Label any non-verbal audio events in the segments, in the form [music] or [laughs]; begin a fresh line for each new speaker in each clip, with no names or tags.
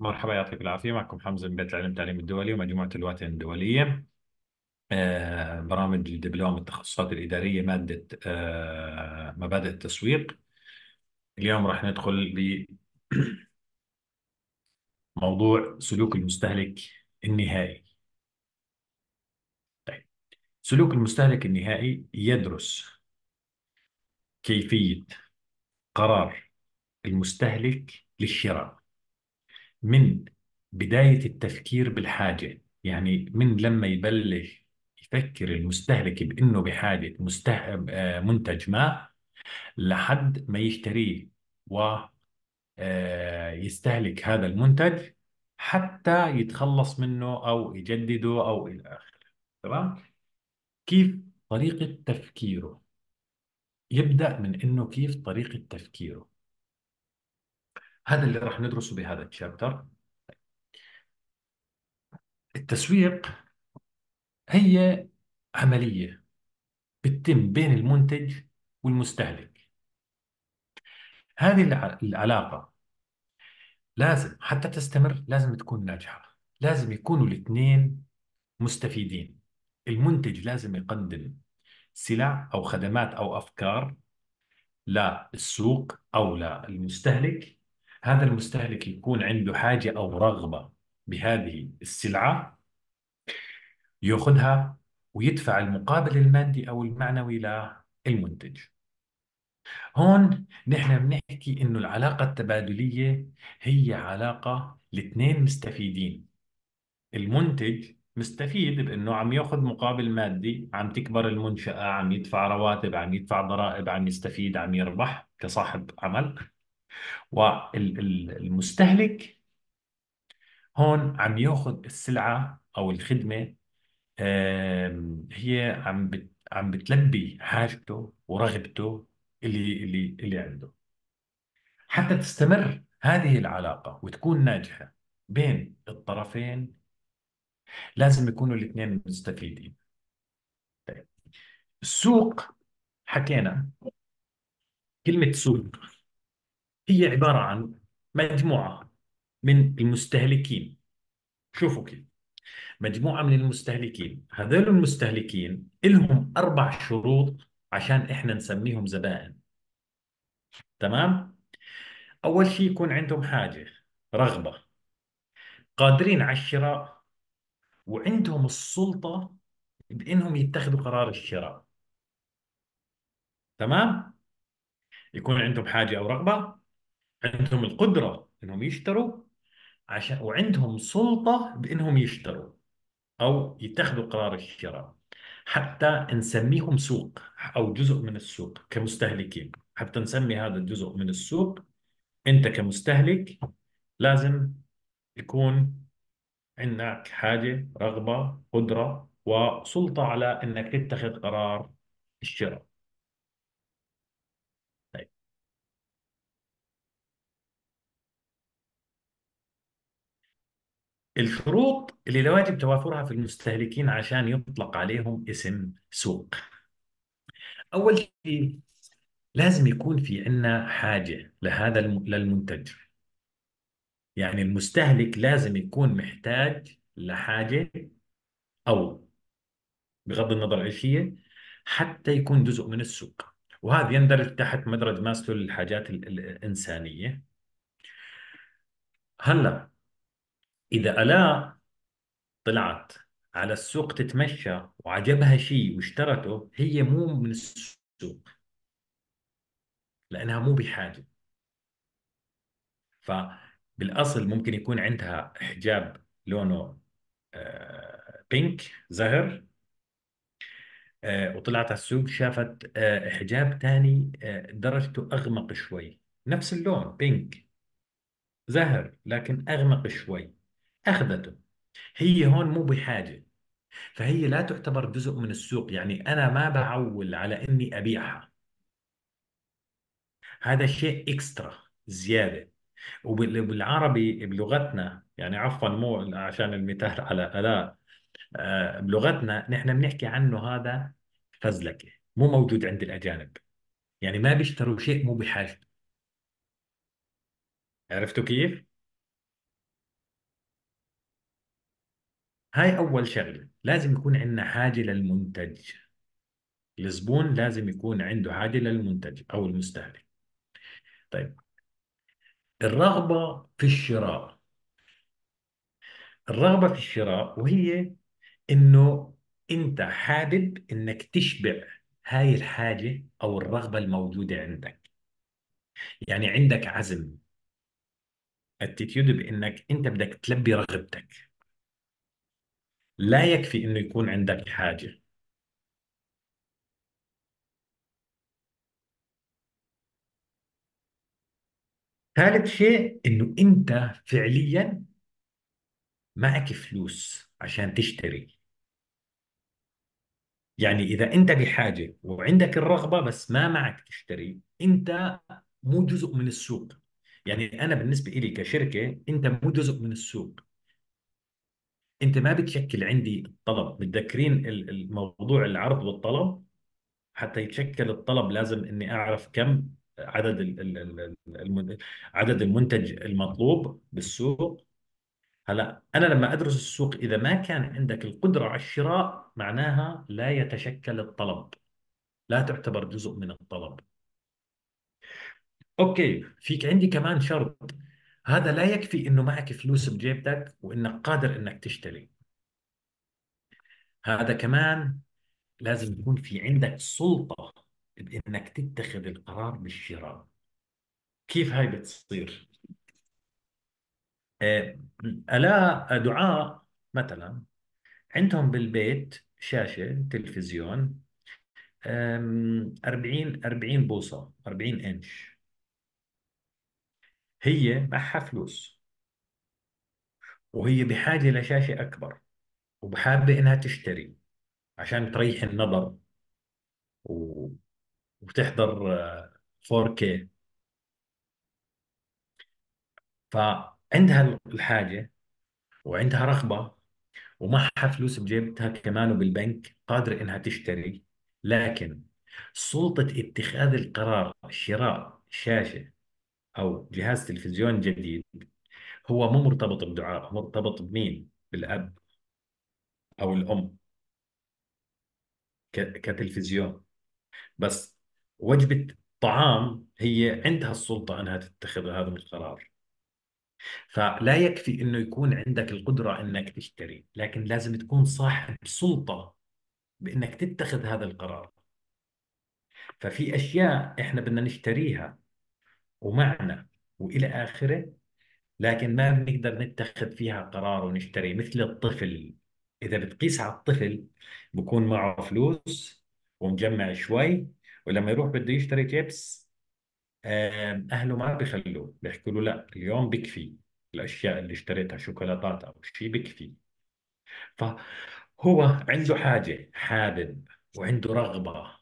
مرحبا يعطيك العافية. معكم حمزة من بيت العلم التعليم الدولي ومجموعة الواتن الدولية. آه، برامج دبلوم التخصصات الإدارية مادة آه، مبادئ التسويق. اليوم راح ندخل بموضوع [coughs] سلوك المستهلك النهائي. طيب سلوك المستهلك النهائي يدرس كيفية قرار المستهلك للشراء. من بداية التفكير بالحاجة يعني من لما يبلش يفكر المستهلك بأنه بحاجة مسته... آه، منتج ما لحد ما يشتريه ويستهلك هذا المنتج حتى يتخلص منه أو يجدده أو إلى آخره. تمام؟ كيف طريقة تفكيره؟ يبدأ من إنه كيف طريقة تفكيره؟ هذا اللي راح ندرسه بهذا الشابتر التسويق هي عملية بتتم بين المنتج والمستهلك. هذه الع- العلاقة لازم حتى تستمر لازم تكون ناجحة. لازم يكونوا الاثنين مستفيدين. المنتج لازم يقدم سلع أو خدمات أو أفكار للسوق أو للمستهلك. هذا المستهلك يكون عنده حاجة أو رغبة بهذه السلعة يأخذها ويدفع المقابل المادي أو المعنوي للمنتج. هون نحن بنحكي إنه العلاقة التبادلية هي علاقة الاثنين مستفيدين. المنتج مستفيد بأنه عم يأخذ مقابل مادي عم تكبر المنشأة عم يدفع رواتب عم يدفع ضرائب عم يستفيد عم يربح كصاحب عمل. والمستهلك هون عم يأخذ السلعة أو الخدمة آم، هي عم عم بتلبي حاجته ورغبته اللي اللي اللي عنده حتى تستمر هذه العلاقة وتكون ناجحة بين الطرفين لازم يكونوا الاثنين مستفيدين طيب. السوق حكينا كلمة سوق هي عبارة عن مجموعة من المستهلكين. شوفوا كيف. مجموعة من المستهلكين. هذول المستهلكين لهم أربع شروط عشان إحنا نسميهم زبائن. تمام؟ أول شيء يكون عندهم حاجة رغبة. قادرين على الشراء وعندهم السلطة بإنهم يتخذوا قرار الشراء. تمام؟ يكون عندهم حاجة أو رغبة. عندهم القدرة إنهم يشتروا عشان وعندهم سلطة بإنهم يشتروا أو يتخذوا قرار الشراء. حتى نسميهم سوق أو جزء من السوق كمستهلكين. حتى نسمي هذا الجزء من السوق أنت كمستهلك لازم يكون عندك حاجة رغبة قدرة وسلطة على أنك تتخذ قرار الشراء. الشروط اللي لواجب توافرها في المستهلكين عشان يطلق عليهم اسم سوق. أول شيء لازم يكون في عندنا حاجة لهذا الم... للمنتج. يعني المستهلك لازم يكون محتاج لحاجة أو بغض النظر إيش هي حتى يكون جزء من السوق. وهذا يندرج تحت مدرج ماسلو للحاجات ال- ال- الإنسانية. هلأ إذا آلاء طلعت على السوق تتمشى وعجبها شيء واشترته هي مو من السوق لأنها مو بحاجة. فبالأصل ممكن يكون عندها حجاب لونه آه، بينك زهر آه، وطلعت على السوق شافت آه، حجاب تاني آه، درجته أغمق شوي. نفس اللون بينك زهر لكن أغمق شوي. أخذته. هي هون مو بحاجة. فهي لا تعتبر جزء من السوق. يعني أنا ما بعول على إني أبيعها. هذا شيء إكسترا زيادة. وبالعربي بلغتنا يعني عفوا مو عشان المثال [laughs] على آلاء آه، بلغتنا نحن بنحكي عنه هذا فزلكة. مو موجود عند الأجانب. يعني ما بيشتروا شيء مو بحاجته. عرفتوا كيف؟ هاي أول شغلة لازم يكون عندنا حاجة للمنتج. الزبون لازم يكون عنده حاجة للمنتج أو المستهلك. طيب الرغبة في الشراء. الرغبة في الشراء وهي إنه أنت حابب إنك تشبع هاي الحاجة أو الرغبة الموجودة عندك. يعني عندك عزم. اتيتيود بإنك أنت بدك تلبي رغبتك. لا يكفي إنه يكون عندك حاجة. ثالث شيء إنه أنت فعليا معك فلوس عشان تشتري. يعني إذا أنت بحاجة وعندك الرغبة بس ما معك تشتري أنت مو جزء من السوق. يعني أنا بالنسبة إلي كشركة أنت مو جزء من السوق. أنت ما بتشكل عندي الطلب متذكرين ال- الموضوع العرض والطلب؟ حتى يتشكل الطلب لازم إني أعرف كم عدد عدد المنتج المطلوب بالسوق. هلا أنا لما أدرس السوق إذا ما كان عندك القدرة على الشراء معناها لا يتشكل الطلب. لا تعتبر جزء من الطلب. أوكي فيك عندي كمان شرط. هذا لا يكفي إنه معك فلوس بجيبتك وإنك قادر إنك تشتري. هذا كمان لازم يكون في عندك سلطة بإنك تتخذ القرار بالشراء. كيف هاي بتصير؟ آه، آلاء دعاء مثلا عندهم بالبيت شاشة تلفزيون أم، 40 40 بوصة 40 إنش. هي معها فلوس وهي بحاجة لشاشة أكبر وبحابة إنها تشتري عشان تريح النظر و... وتحضر آه، 4K فعندها الحاجة وعندها رغبة ومعها فلوس بجيبتها كمان وبالبنك قادرة إنها تشتري لكن سلطة اتخاذ القرار شراء شاشة أو جهاز تلفزيون جديد هو مو مرتبط بدعاء مرتبط بمين؟ بالأب أو الأم. ك- كتلفزيون. بس وجبة طعام هي عندها السلطة أنها تتخذ هذا القرار. فلا يكفي أنه يكون عندك القدرة أنك تشتري لكن لازم تكون صاحب سلطة بأنك تتخذ هذا القرار. ففي أشياء إحنا بدنا نشتريها ومعنا وإلى آخره لكن ما بنقدر نتخذ فيها قرار ونشتري. مثل الطفل إذا بتقيس على الطفل بكون معه فلوس ومجمع شوي ولما يروح بده يشتري جيبس أهله ما بيخلوه بيحكوا له لا اليوم بكفي الأشياء اللي اشتريتها شوكولاتات أو شيء بكفي. فهو عنده حاجة حابب وعنده رغبة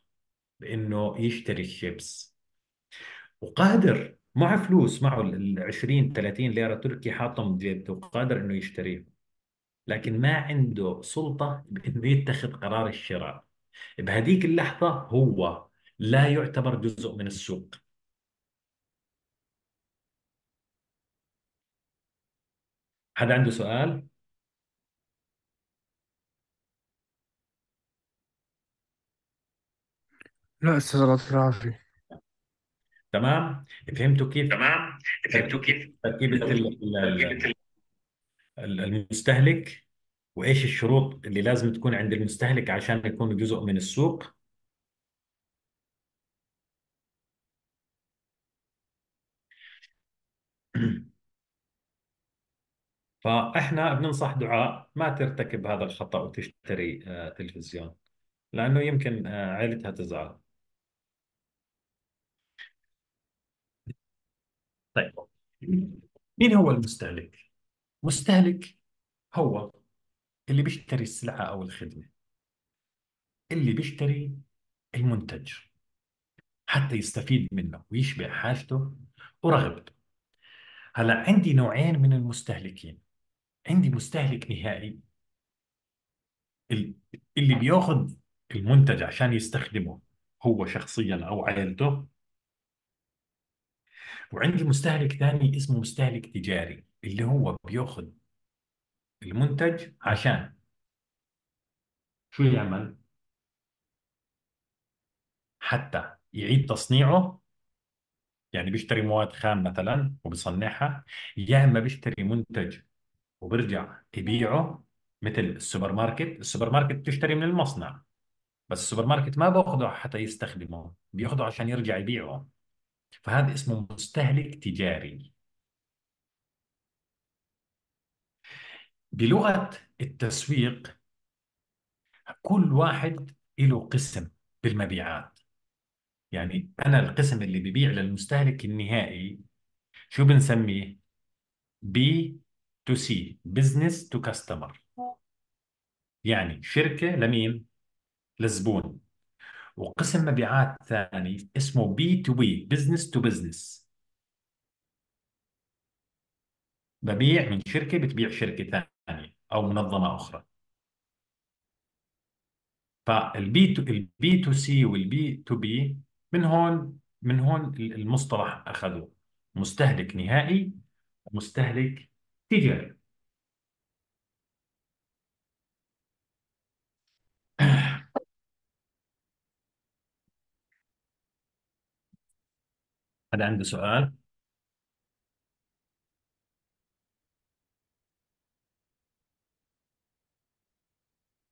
بإنه يشتري الشيبس وقادر معه فلوس معه ال 20 30 ليرة تركي حاطهم بجيبته وقادر إنه يشتريهم. لكن ما عنده سلطة بإنه يتخذ قرار الشراء. بهذيك اللحظة هو لا يعتبر جزء من السوق. حدا عنده سؤال؟
لا يعطيك العافية
تمام؟ فهمتوا كيف
تمام فهمتوا كيف
ال- ال- المستهلك وإيش الشروط اللي لازم تكون عند المستهلك عشان يكون جزء من السوق؟ [clears throat] فإحنا بننصح دعاء ما ترتكب هذا الخطأ وتشتري آه، تلفزيون لأنه يمكن آه، عائلتها تزعل طيب. مين هو المستهلك؟ مستهلك هو اللي بيشتري السلعة أو الخدمة. اللي بيشتري المنتج. حتى يستفيد منه ويشبع حاجته ورغبته. هلا عندي نوعين من المستهلكين. عندي مستهلك نهائي. ال- اللي بياخذ المنتج عشان يستخدمه هو شخصيا أو عائلته. وعندي مستهلك ثاني اسمه مستهلك تجاري اللي هو بيأخذ المنتج عشان شو يعمل؟ حتى يعيد تصنيعه يعني بيشتري مواد خام مثلا وبصنعها يا إما بيشتري منتج وبرجع يبيعه مثل السوبر ماركت. السوبر ماركت بتشتري من المصنع بس السوبر ماركت ما باخده حتى يستخدمه بياخده عشان يرجع يبيعه. فهذا اسمه مستهلك تجاري. بلغة التسويق كل واحد له قسم بالمبيعات. يعني أنا القسم اللي ببيع للمستهلك النهائي شو بنسميه؟ B2C business to customer يعني شركة لمين؟ للزبون وقسم مبيعات ثاني اسمه B2B business to business ببيع من شركة بتبيع شركة ثانية أو منظمة أخرى. فال B to ال B2C وال B2B من هون من هون المصطلح أخذوه. مستهلك نهائي ومستهلك تجاري. هذا عنده سؤال؟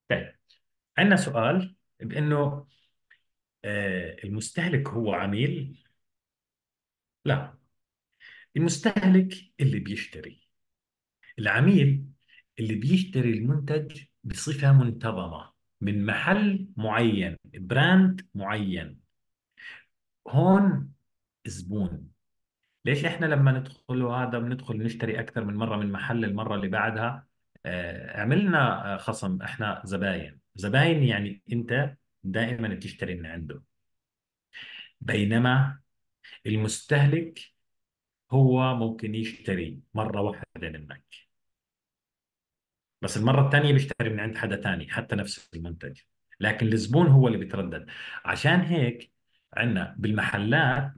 طيب عندنا سؤال بأنه آه، المستهلك هو عميل؟ لا. المستهلك اللي بيشتري. العميل اللي بيشتري المنتج بصفة منتظمة من محل معين براند معين. هون زبون ليش إحنا لما ندخل هذا بندخل نشتري أكثر من مرة من محل المرة اللي بعدها؟ آه، عملنا آه، خصم. إحنا زباين. زباين يعني أنت دائما بتشتري من عنده. بينما المستهلك هو ممكن يشتري مرة واحدة منك. بس المرة الثانية بيشتري من عند حدا تاني حتى نفس المنتج. لكن الزبون هو اللي بيتردد. عشان هيك عندنا بالمحلات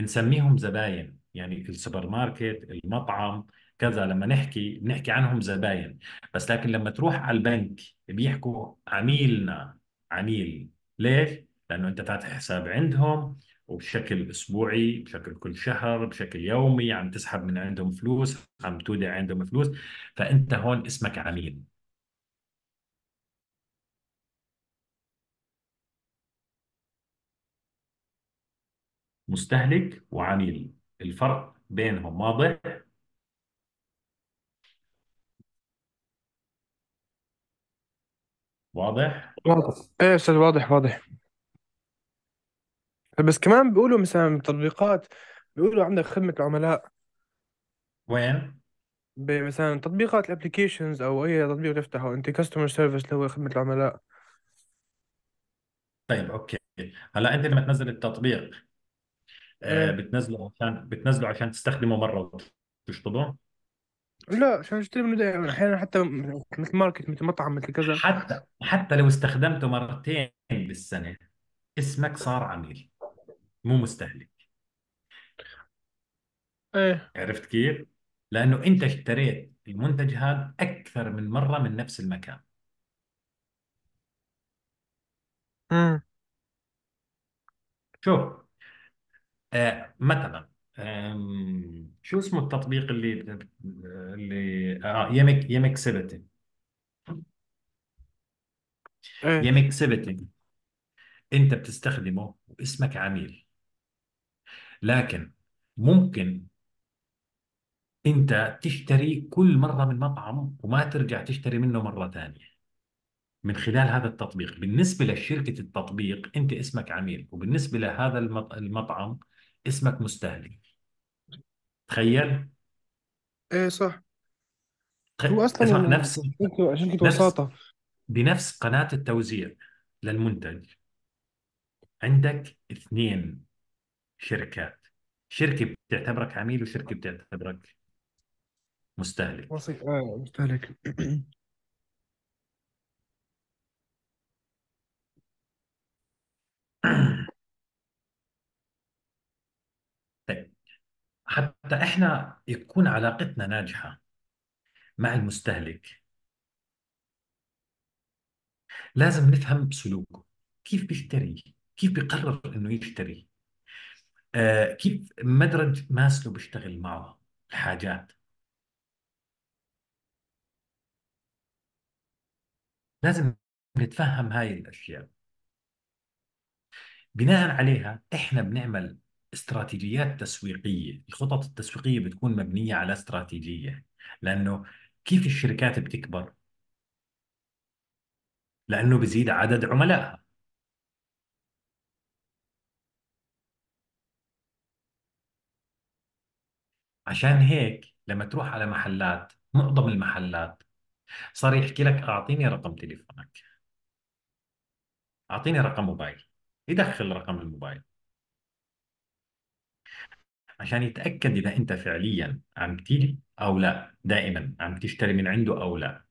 بنسميهم زباين. يعني السوبر ماركت المطعم كذا لما نحكي بنحكي عنهم زباين. بس لكن لما تروح على البنك بيحكوا عميلنا عميل. ليش؟ لأنه أنت فاتح حساب عندهم وبشكل أسبوعي بشكل كل شهر بشكل يومي عم تسحب من عندهم فلوس عم تودع عندهم فلوس. فأنت هون اسمك عميل. مستهلك وعميل الفرق بينهم واضح؟ واضح؟
واضح. إيه يا أستاذ واضح واضح. بس كمان بيقولوا مثلا تطبيقات بيقولوا عندك خدمة عملاء
وين؟
مثلا تطبيقات ال applications أو أي تطبيق تفتحه أنت customer service اللي هو خدمة العملاء.
طيب أوكي. هلا أنت لما تنزل التطبيق آه،
إيه
بتنزله عشان بتنزله عشان تستخدمه مرة وتشطبه.
لا عشان اشتري منه دائما أحيانا حتى مثل market مثل مطعم مثل كذا.
حتى حتى لو استخدمته مرتين بالسنة اسمك صار عميل. مو مستهلك.
إيه.
عرفت كيف؟ لأنه أنت اشتريت المنتج هذا أكثر من مرة من نفس المكان.
امم
شوف آه مثلا آم، شو اسمه التطبيق اللي اللي آه يمك يمك سبتي
إيه.
يمك سبتي أنت بتستخدمه واسمك عميل. لكن ممكن أنت تشتري كل مرة من مطعم وما ترجع تشتري منه مرة ثانية. من خلال هذا التطبيق. بالنسبة لشركة التطبيق أنت اسمك عميل. وبالنسبة لهذا المط- المطعم اسمك مستهلك. تخيل.
إيه صح. هو
تخ- اسمع
أصلا
نفس
شركة شركة
نفس
وساطة
بنفس قناة التوزيع للمنتج عندك اثنين شركات. شركة بتعتبرك عميل وشركة بتعتبرك مستهلك.
وسيط آه مستهلك [clears throat]
طيب حتى إحنا يكون علاقتنا ناجحة مع المستهلك. لازم نفهم سلوكه كيف بيشتري؟ كيف بيقرر إنه يشتري؟ آه كيف مدرج ماسلو بيشتغل معه؟ الحاجات. لازم نتفهم هاي الأشياء. بناء عليها إحنا بنعمل استراتيجيات تسويقية. الخطط التسويقية بتكون مبنية على استراتيجية لأنه كيف الشركات بتكبر؟ لأنه بزيد عدد عملائها. عشان هيك لما تروح على محلات معظم المحلات صار يحكي لك أعطيني رقم تليفونك. أعطيني رقم موبايل. يدخل رقم الموبايل. عشان يتأكد إذا أنت فعليا عم تيجي أو لا دائما عم تشتري من عنده أو لا.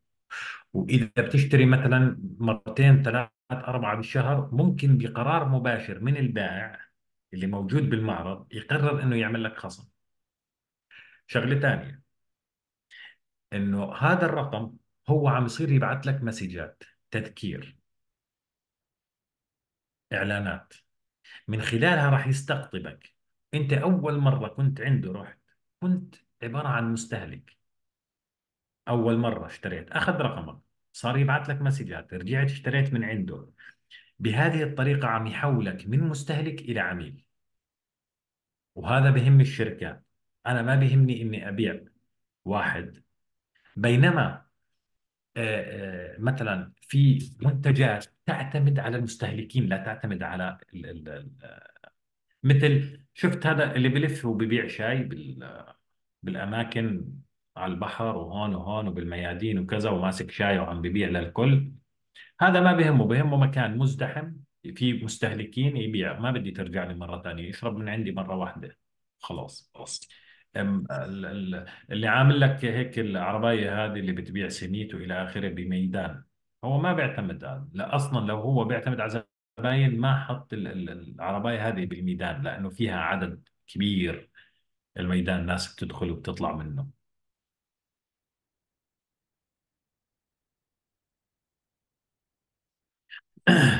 وإذا بتشتري مثلا مرتين ثلاث أربعة بالشهر ممكن بقرار مباشر من البائع اللي موجود بالمعرض يقرر إنه يعمل لك خصم. شغلة ثانية إنه هذا الرقم هو عم يصير يبعث لك مسجات تذكير إعلانات. من خلالها راح يستقطبك. أنت أول مرة كنت عنده رحت كنت عبارة عن مستهلك. أول مرة اشتريت أخذ رقمك صار يبعث لك مسجات رجعت اشتريت من عنده. بهذه الطريقة عم يحولك من مستهلك إلى عميل. وهذا بهم الشركات أنا ما بهمني إني أبيع واحد. بينما آه، آه، مثلا في منتجات تعتمد على المستهلكين لا تعتمد على ال مثل شفت هذا اللي بلف وببيع شاي بال بالأماكن على البحر وهون وهون وبالميادين وكذا وماسك شاي وعم ببيع للكل. هذا ما بهمه بهمه مكان مزدحم في مستهلكين يبيع. ما بدي ترجع لي مرة ثانية يشرب من عندي مرة واحدة. خلاص ال- اللي عامل لك هيك العرباية هذه اللي بتبيع سميت وإلى آخره بميدان هو ما بيعتمد لا أصلا لو هو بيعتمد على زباين ما حط ال- ال- العرباية هذه بالميدان لأنه فيها عدد كبير الميدان ناس بتدخل وبتطلع منه.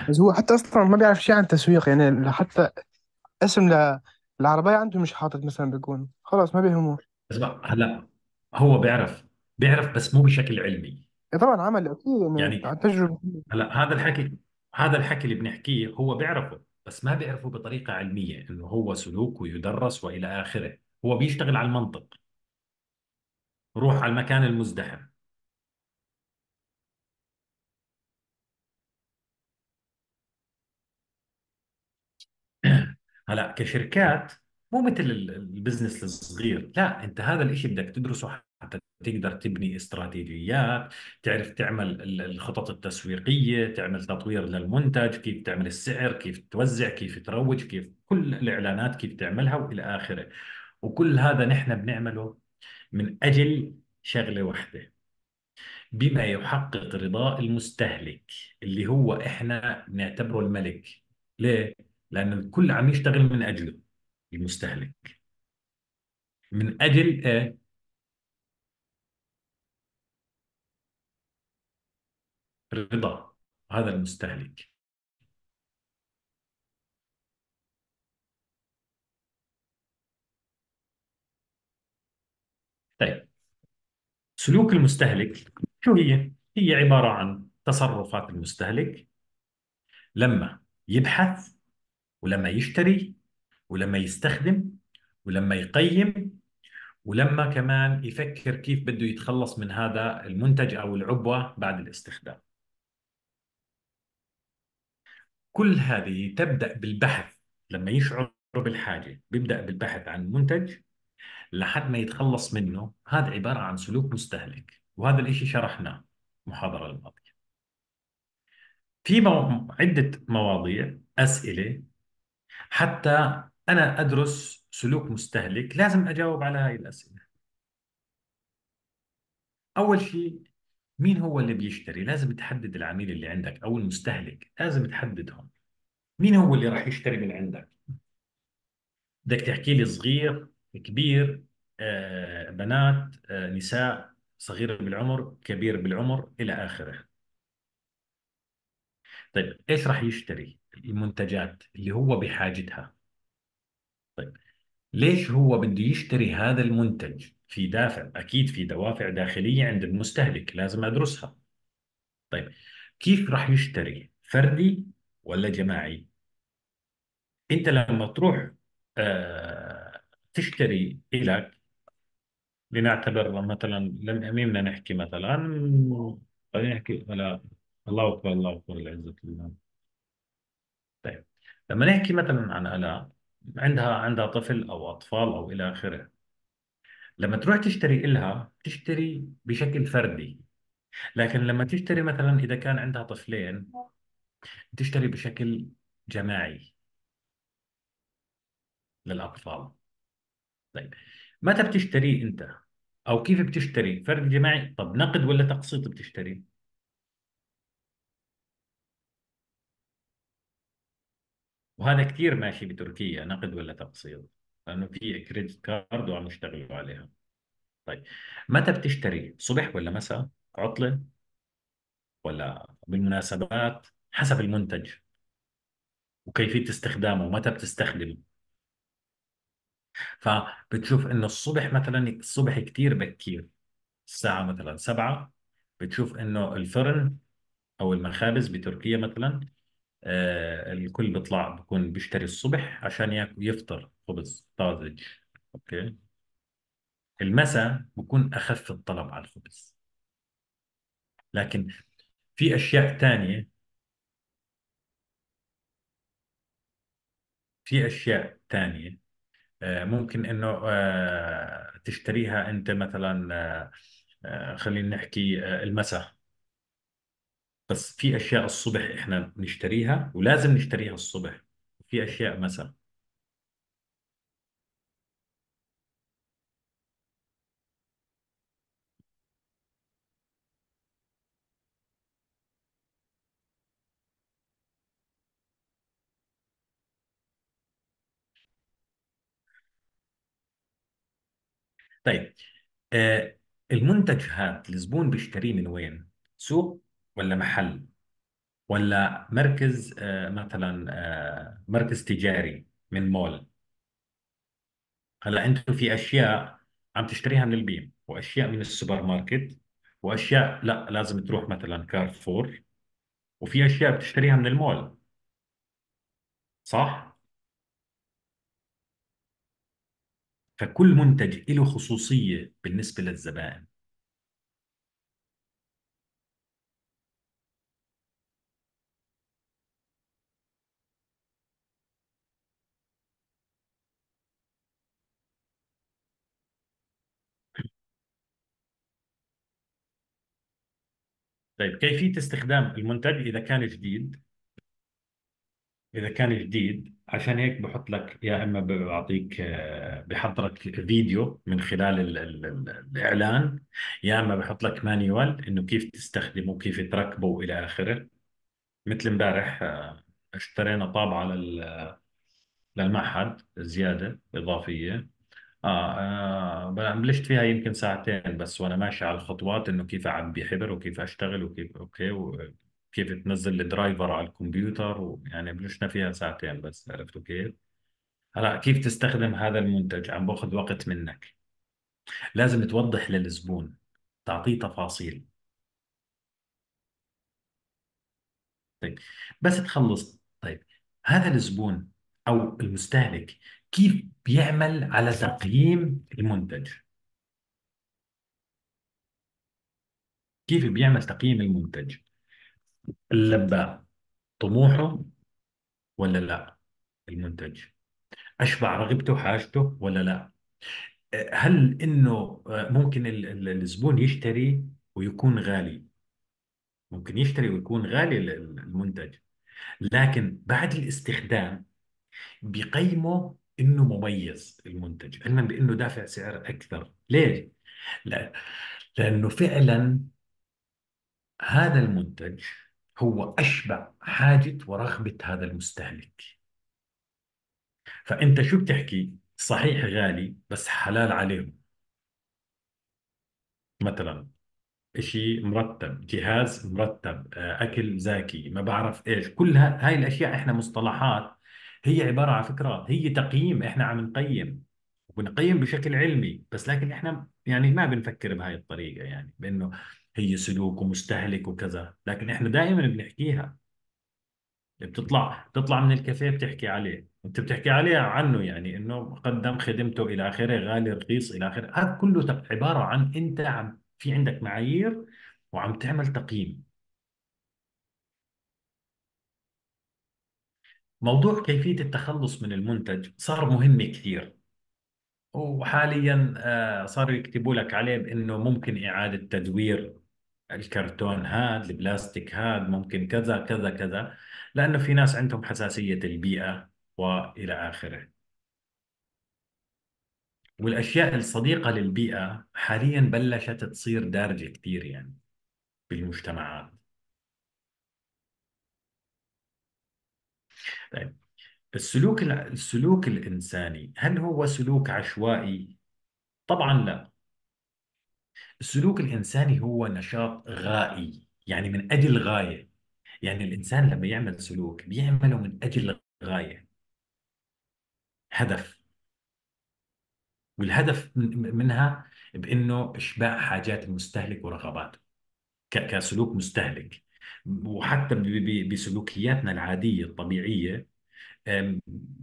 بس هو حتى أصلا ما بيعرف شيء عن التسويق يعني حتى اسم ل- العربية عنده مش حاطط مثلا بيكون. خلاص ما بيهمه.
اسمع هلا هو بيعرف بيعرف بس مو بشكل علمي.
إيه طبعا عمل أكيد يعني
يعني
عن تجربة.
هلا هذا الحكي هذا الحكي اللي بنحكيه هو بيعرفه بس ما بيعرفه بطريقة علمية إنه هو سلوك ويدرس وإلى آخره. هو بيشتغل على المنطق. روح على المكان المزدحم. [clears throat] هلا كشركات مو مثل ال- البزنس الصغير. لا أنت هذا الإشي بدك تدرسه حتى تقدر تبني استراتيجيات تعرف تعمل ال- الخطط التسويقية تعمل تطوير للمنتج كيف تعمل السعر كيف توزع كيف تروج كيف كل الإعلانات كيف تعملها وإلى آخره وكل هذا نحن بنعمله من أجل شغلة واحدة بما يحقق رضاء المستهلك اللي هو إحنا بنعتبره الملك ليه؟ لأن الكل عم يشتغل من أجله المستهلك من أجل إيه؟ رضا هذا المستهلك. طيب. سلوك المستهلك شو هي؟ هي عبارة عن تصرفات المستهلك. لما يبحث ولما يشتري ولما يستخدم ولما يقيم ولما كمان يفكر كيف بده يتخلص من هذا المنتج أو العبوة بعد الاستخدام. كل هذه تبدأ بالبحث لما يشعر بالحاجة بيبدأ بالبحث عن منتج لحد ما يتخلص منه. هذا عبارة عن سلوك مستهلك وهذا الإشي شرحناه المحاضرة الماضية. في مو... عدة مواضيع أسئلة. حتى أنا أدرس سلوك مستهلك لازم أجاوب على هاي الأسئلة. أول شيء مين هو اللي بيشتري؟ لازم تحدد العميل اللي عندك أو المستهلك لازم تحددهم. مين هو اللي راح يشتري من عندك؟ بدك تحكي لي صغير كبير آه، بنات آه، نساء صغير بالعمر كبير بالعمر إلى آخره. طيب إيش راح يشتري المنتجات اللي هو بحاجتها؟ طيب ليش هو بده يشتري هذا المنتج في دافع أكيد في دوافع داخلية عند المستهلك لازم أدرسها. طيب كيف راح يشتري فردي ولا جماعي؟ أنت لما تروح آه تشتري إلك لنعتبر مثلا مين نحكي مثلا خلينا نحكي لا الله أكبر الله أكبر العزة لله طيب لما نحكي مثلا عن آلاء عندها عندها طفل أو أطفال أو إلى آخره. لما تروح تشتري إلها تشتري بشكل فردي. لكن لما تشتري مثلا إذا كان عندها طفلين تشتري بشكل جماعي للأطفال. طيب متى بتشتري أنت؟ أو كيف بتشتري؟ فرد جماعي؟ طب نقد ولا تقسيط بتشتري؟ وهذا كثير ماشي بتركيا نقد ولا تقسيط لأنه في كريدت كارد وعم يشتغلوا عليها. طيب متى بتشتري؟ صبح ولا مساء؟ عطلة ولا بالمناسبات؟ حسب المنتج. وكيفية استخدامه؟ ومتى بتستخدمه؟ فبتشوف إنه الصبح مثلا الصبح كثير بكير. الساعة مثلا سبعة بتشوف إنه الفرن أو المخابز بتركيا مثلا آه الكل بيطلع بكون بيشتري الصبح عشان ياكل يفطر خبز طازج أوكي؟ المساء بكون أخف الطلب على الخبز. لكن في أشياء تانية في أشياء تانية آه ممكن إنه آه تشتريها أنت مثلا خلينا نحكي المساء. بس في أشياء الصبح إحنا نشتريها ولازم نشتريها الصبح وفي أشياء مساء طيب آه المنتج هذا الزبون بيشتريه من وين؟ سوق ولا محل ولا مركز آه مثلا آه مركز تجاري من مول. هلأ أنتم في أشياء عم تشتريها من البيم وأشياء من السوبر ماركت وأشياء لأ لازم تروح مثلا كارفور وفي أشياء بتشتريها من المول. صح؟ فكل منتج له خصوصية بالنسبة للزبائن. طيب كيفية استخدام المنتج إذا كان جديد؟ إذا كان جديد عشان هيك بحط لك يا إما بعطيك آه، بحضرك فيديو من خلال ال ال ال الإعلان يا إما بحط لك manual إنه كيف تستخدمه كيف تركبه وإلى آخره. مثل إمبارح آه، اشترينا طابعة لل- للمعهد زيادة إضافية. آه, آه بلشت فيها يمكن ساعتين بس وأنا ماشي على الخطوات إنه كيف أعبي حبر وكيف أشتغل وكيف أوكي وكيف تنزل ال driver على الكمبيوتر ويعني بلشنا فيها ساعتين بس عرفتوا كيف؟ هلا كيف تستخدم هذا المنتج؟ عم باخذ وقت منك. لازم توضح للزبون تعطيه تفاصيل. طيب بس تخلص. طيب هذا الزبون أو المستهلك كيف بيعمل على تقييم المنتج؟ كيف بيعمل تقييم المنتج؟ اللباء طموحه ولا لا؟ المنتج. أشبع رغبته وحاجته ولا لا؟ هل إنه ممكن ال- ال- الزبون يشتري ويكون غالي؟ ممكن يشتري ويكون غالي ال- ال- المنتج. لكن بعد الاستخدام بيقيموا إنه مميز المنتج علما بإنه دافع سعر أكثر. ليش؟ لا لأنه فعلا هذا المنتج هو أشبع حاجة ورغبة هذا المستهلك. فأنت شو بتحكي؟ صحيح غالي بس حلال عليهم. مثلا إشي مرتب جهاز مرتب آه، أكل زاكي ما بعرف إيش. كل ها- هاي الأشياء إحنا مصطلحات هي عبارة على فكرة هي تقييم إحنا عم نقيم وبنقيم بشكل علمي بس لكن إحنا يعني ما بنفكر بهاي الطريقة يعني بأنه هي سلوك ومستهلك وكذا لكن إحنا دائما بنحكيها. بتطلع بتطلع من الكافيه بتحكي عليه أنت بتحكي عليه عنه يعني إنه قدم خدمته إلى آخره غالي رخيص إلى آخره. هذا كله عبارة عن أنت عم في عندك معايير وعم تعمل تقييم. موضوع كيفية التخلص من المنتج صار مهم كثير. وحاليا آه، صاروا يكتبوا لك عليه بأنه ممكن إعادة تدوير الكرتون هاد البلاستيك هاد ممكن كذا كذا كذا لأنه في ناس عندهم حساسية البيئة وإلى آخره. والأشياء الصديقة للبيئة حاليا بلشت تصير دارجة كثير يعني بالمجتمعات. طيب السلوك السلوك الإنساني هل هو سلوك عشوائي؟ طبعا لا. السلوك الإنساني هو نشاط غائي يعني من أجل غاية. يعني الإنسان لما يعمل سلوك بيعمله من أجل غاية. هدف. والهدف من- منها بأنه إشباع حاجات المستهلك ورغباته. كسلوك مستهلك. وحتى بسلوكياتنا العادية الطبيعية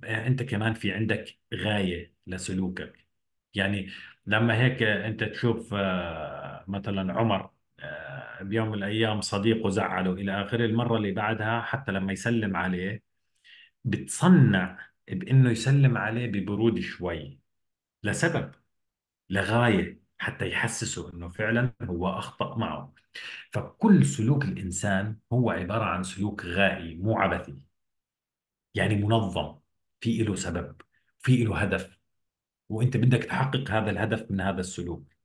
أنت كمان في عندك غاية لسلوكك. يعني لما هيك أنت تشوف آه، مثلا عمر آه، بيوم من الأيام صديقه زعله إلى آخره المرة اللي بعدها حتى لما يسلم عليه بتصنع بأنه يسلم عليه ببرود شوي لسبب لغاية. حتى يحسسه أنه فعلا هو أخطأ معه. فكل سلوك الإنسان هو عبارة عن سلوك غائي مو عبثي. يعني منظم في له سبب في له هدف. وأنت بدك تحقق هذا الهدف من هذا السلوك.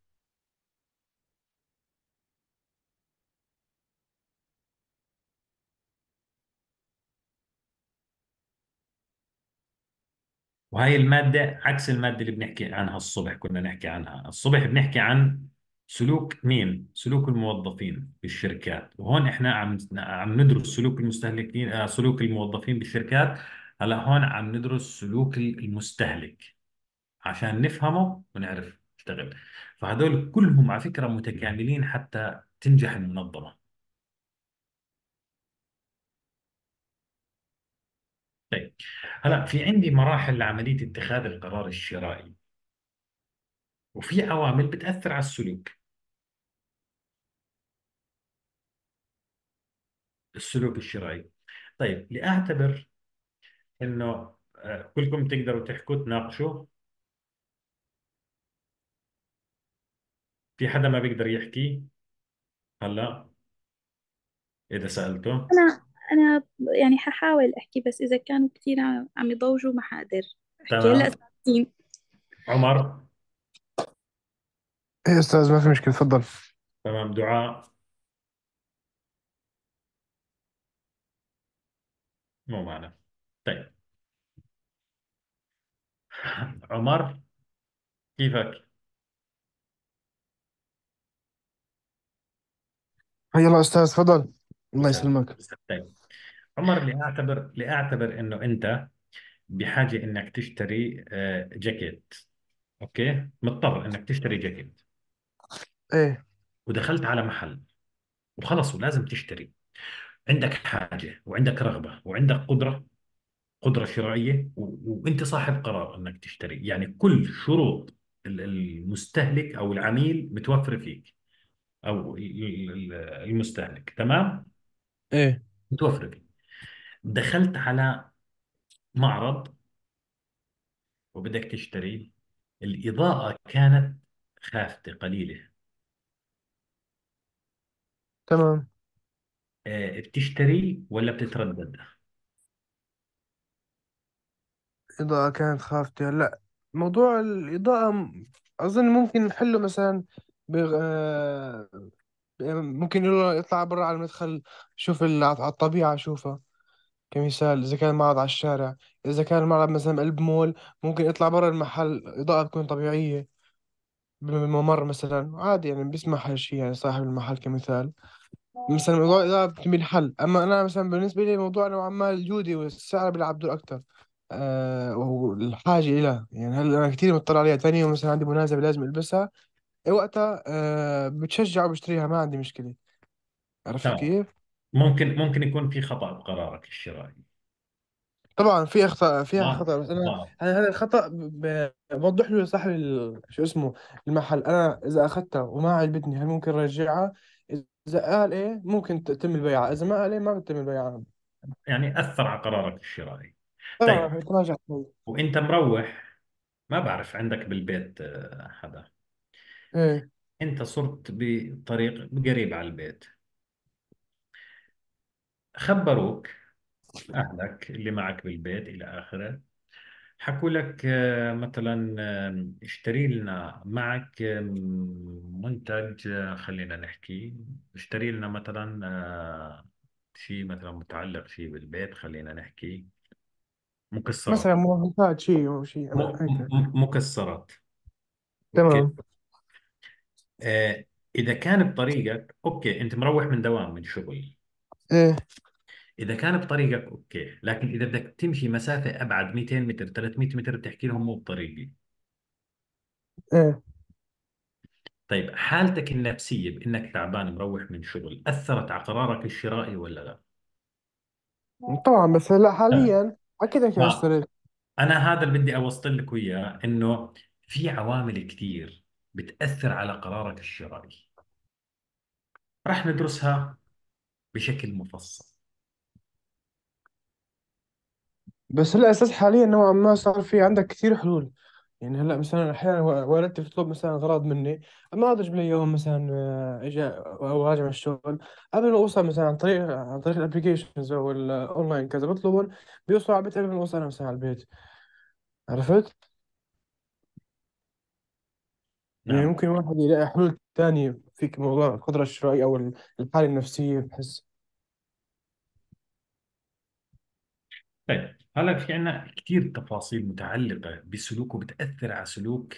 وهي المادة عكس المادة اللي بنحكي عنها الصبح كنا نحكي عنها. الصبح بنحكي عن سلوك مين؟ سلوك الموظفين بالشركات. وهون إحنا عم عم ندرس سلوك المستهلكين آه سلوك الموظفين بالشركات. هلأ هون عم ندرس سلوك المستهلك عشان نفهمه ونعرف نشتغل. فهذول كلهم على فكرة متكاملين حتى تنجح المنظمة. طيب. هلا في عندي مراحل لعملية اتخاذ القرار الشرائي. وفي عوامل بتأثر على السلوك. السلوك الشرائي. طيب لأعتبر إنه آه، كلكم تقدروا تحكوا تناقشوا. في حدا ما بيقدر يحكي؟ هلا إذا سألته.
أنا أنا يعني ححاول أحكي بس إذا كانوا كثير عم عم يضوجوا ما حقدر. أحكي هلأ
تمام.
ساعتين
عمر؟
إيه أستاذ ما في مشكلة تفضل.
تمام دعاء. مو معنا طيب. عمر كيفك؟
هيا الله أستاذ تفضل. الله
وسهلا
يسلمك.
طيب. عمر لأعتبر لأعتبر إنه أنت بحاجة إنك تشتري آه، جاكيت. أوكي؟ مضطر إنك تشتري جاكيت.
إيه.
ودخلت على محل. وخلص ولازم تشتري. عندك حاجة وعندك رغبة وعندك قدرة قدرة شرائية و... وأنت صاحب قرار إنك تشتري. يعني كل شروط ال- المستهلك أو العميل متوفرة فيك. ال- ال- المستهلك. تمام؟
إيه.
متوفرة فيك. دخلت على معرض وبدك تشتري الإضاءة كانت خافتة قليلة.
تمام.
آه، بتشتري ولا بتتردد؟
إضاءة كانت خافتة. لا موضوع الإضاءة م- أظن ممكن نحله مثلا بغ... آه، ممكن يلا- يطلع برا على المدخل شوف ال- على الطبيعة شوفها كمثال إذا كان معرض على الشارع إذا كان المعرض مثلا بقلب مول ممكن يطلع برا المحل إضاءة تكون طبيعية بالممر مثلا عادي يعني بيسمح هالشيء يعني صاحب المحل كمثال. مثلا موضوع الإضاءة بتبين حل أما أنا مثلا بالنسبة لي موضوع نوعا ما الجودة والسعر بيلعب دور أكتر أه والحاجة إلها يعني هل أنا كتير مضطر عليها؟ تاني يوم مثلا عندي مناسبة لازم ألبسها إيه وقتها أه بتشجع وبشتريها ما عندي مشكلة. عرفت
تمام.
كيف؟
ممكن ممكن يكون في خطأ بقرارك الشرائي.
طبعا في أخطاء فيها
آه
خطأ. بس أنا
آه
أنا هذا الخطأ ب- بوضح له لصاحب ال- شو اسمه المحل. أنا إذا أخذتها وما عجبتني هل ممكن أرجعها؟ إذا قال إيه ممكن تتم البيعة. إذا ما قال إيه ما بتتم البيعة.
يعني أثر على قرارك الشرائي.
طبعا
طيب.
رح يتراجع.
وإنت مروح ما بعرف عندك بالبيت آه، حدا
إيه.
إنت صرت بطريق قريب على البيت. خبروك أهلك اللي معك بالبيت إلى آخره. حكوا لك آه، مثلا آه، اشتري لنا معك آه، منتج آه، خلينا نحكي. اشتري لنا مثلا آه، شيء مثلا متعلق شيء بالبيت خلينا نحكي. مكسرات.
مثلا مهندسات شيء أو شيء
م-
أنا هيك
م- مكسرات. أوكي.
تمام
آه، إذا كان بطريقك أوكي أنت مروح من دوام من شغل.
إيه.
إذا كان بطريقك أوكي. لكن إذا بدك تمشي مسافة أبعد 200 متر 300 متر بتحكي لهم مو بطريقي.
إيه.
طيب حالتك النفسية بإنك تعبان مروح من شغل أثرت على قرارك الشرائي ولا لا؟
طبعا بس هلأ
لا
حاليا أكيد هيك
ما
اشتريت
أنا هذا اللي بدي أوصل لك اياه إنه في عوامل كثير بتأثر على قرارك الشرائي. راح ندرسها بشكل مفصل.
بس هلا أساس حاليا نوعا ما صار في عندك كثير حلول. يعني هلا مثلا أحيانا والدتي تطلب مثلا أغراض مني ما أجيب لي إياهم مثلا آه، إجا أو راجع من الشغل. قبل ما أوصل مثلا عن طريق عن طريق ال applications أو الأونلاين كذا بطلبهم بيوصلوا على البيت قبل ما أوصل أنا مثلا على البيت. عرفت؟ يعني
نعم.
ممكن الواحد يلاقي حلول تانية. فيك موضوع القدرة الشرائية أو الحالة النفسية بحس.
طيب هلا في عنا كثير تفاصيل متعلقة بسلوك وبتأثر على سلوك.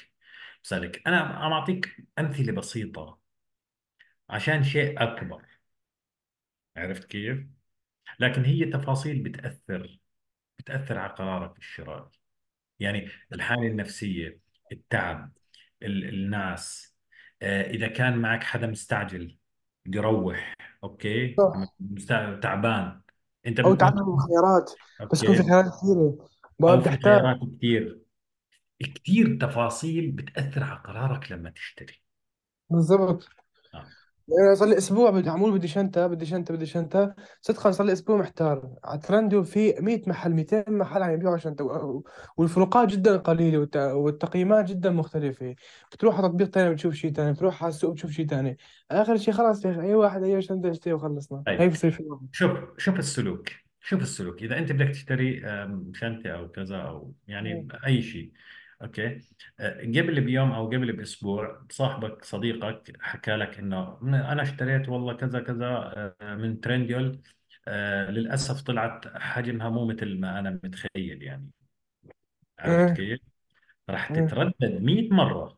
سلك أنا عم أعطيك أمثلة بسيطة عشان شيء أكبر. عرفت كيف؟ لكن هي تفاصيل بتأثر بتأثر على قرارك الشرائي. يعني الحالة النفسية التعب ال الناس آه إذا كان معك حدا مستعجل بده يروح مست- تعبان. أنت
أو
ما
تعدد الخيارات. بس يكون في خيارات كثيرة. بقى
أو في
بتحتاج
خيارات كثير. كثير تفاصيل بتأثر على قرارك لما تشتري.
بالضبط.
آه.
صار لي أسبوع بدي عمول بدي شنطة بدي شنطة بدي شنطة. صدقا صار لي أسبوع محتار. على ترندو في 100 محل 200 محل عم يبيعوا شنطة. و- والفروقات جدا قليلة والت- والتقييمات جدا مختلفة. بتروح على تطبيق ثاني بتشوف شيء ثاني بتروح على السوق بتشوف شيء ثاني آخر شيء خلاص يا أخي أي واحد أي شنطة اشتري وخلصنا. هي
طيب
بصير في.
شوف شوف السلوك شوف السلوك. إذا أنت بدك تشتري شنطة أو كذا أو يعني أي شيء أوكي. آه، قبل بيوم أو قبل بأسبوع صاحبك صديقك حكى لك إنه أنا اشتريت والله كذا كذا آه، من ترنديول آه، للأسف طلعت حجمها مو مثل ما أنا متخيل يعني. عرفت
إيه.
كيف؟ راح
إيه.
تتردد 100 مرة.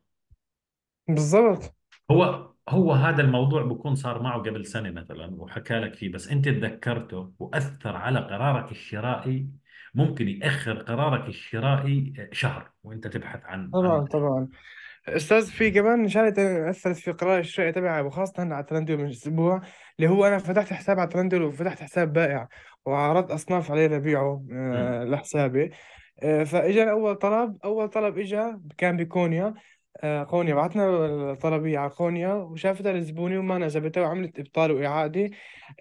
بالضبط.
هو هو هذا الموضوع بكون صار معه قبل سنة مثلا وحكى لك فيه بس أنت تذكرته وأثر على قرارك الشرائي ممكن يأخر قرارك الشرائي شهر وأنت تبحث عن عن
طبعا طبعا. أستاذ في كمان شغلة أثرت في قرار الشراء تبعي وخاصة على ترندل من أسبوع اللي هو أنا فتحت حساب على ترندل وفتحت حساب بائع وعرضت أصناف عليه لبيعه. آه لحسابي. آه فإجا أول طلب أول طلب إجا كان بكونيا. آه كونيا بعثنا الطلبية على كونيا وشافتها الزبونة وما نجبتها وعملت إبطال واعادة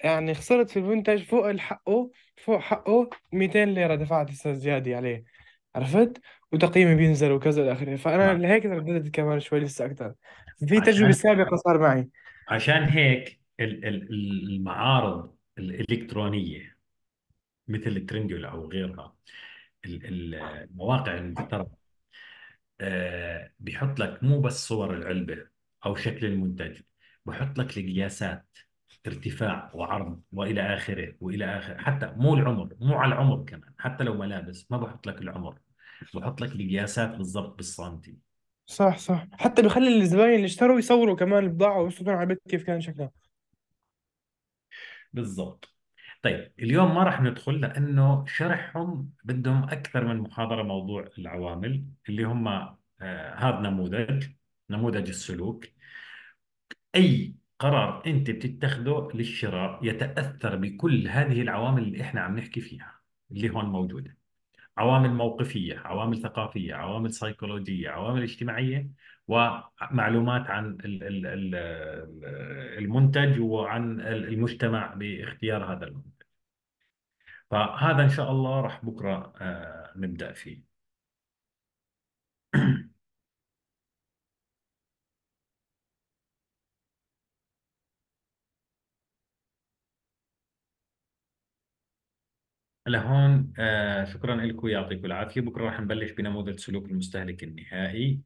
يعني خسرت في المنتج فوق الحقه فوق حقه 200 ليرة دفعت أستاذ زيادة عليه عرفت؟ وتقييمي بينزل وكذا إلى آخره. فأنا
تمام
لهيك ترددت كمان شوي لسه أكثر في تجربة
عشان
سابقة صار معي.
عشان هيك ال- ال- المعارض الإلكترونية مثل ترنديول أو غيرها ال- ال- المواقع المحترمة آه، بيحط لك مو بس صور العلبة أو شكل المنتج بحط لك القياسات. ارتفاع وعرض وإلى آخره وإلى آخره. حتى مو العمر مو على العمر كمان. حتى لو ملابس ما بحط لك العمر. بحط لك القياسات بالضبط بالسنتي.
صح صح. حتى بيخلي الزباين اللي اشتروا يصوروا كمان البضاعة ويوصلوا على البيت كيف كان شكلها.
بالضبط. طيب اليوم ما راح ندخل لأنه شرحهم بدهم أكثر من محاضرة موضوع العوامل اللي هم آه هذا نموذج نموذج السلوك. أي قرار أنت بتتخذه للشراء يتأثر بكل هذه العوامل اللي إحنا عم نحكي فيها اللي هون موجودة. عوامل موقفية عوامل ثقافية عوامل سيكولوجية عوامل اجتماعية ومعلومات عن ال- ال- ال- المنتج وعن المجتمع باختيار هذا المنتج. فهذا إن شاء الله راح بكرة آه، نبدأ فيه. [clears throat] لهون آه شكرا لكم يعطيكم العافية. بكرة راح نبلش بنموذج سلوك المستهلك النهائي.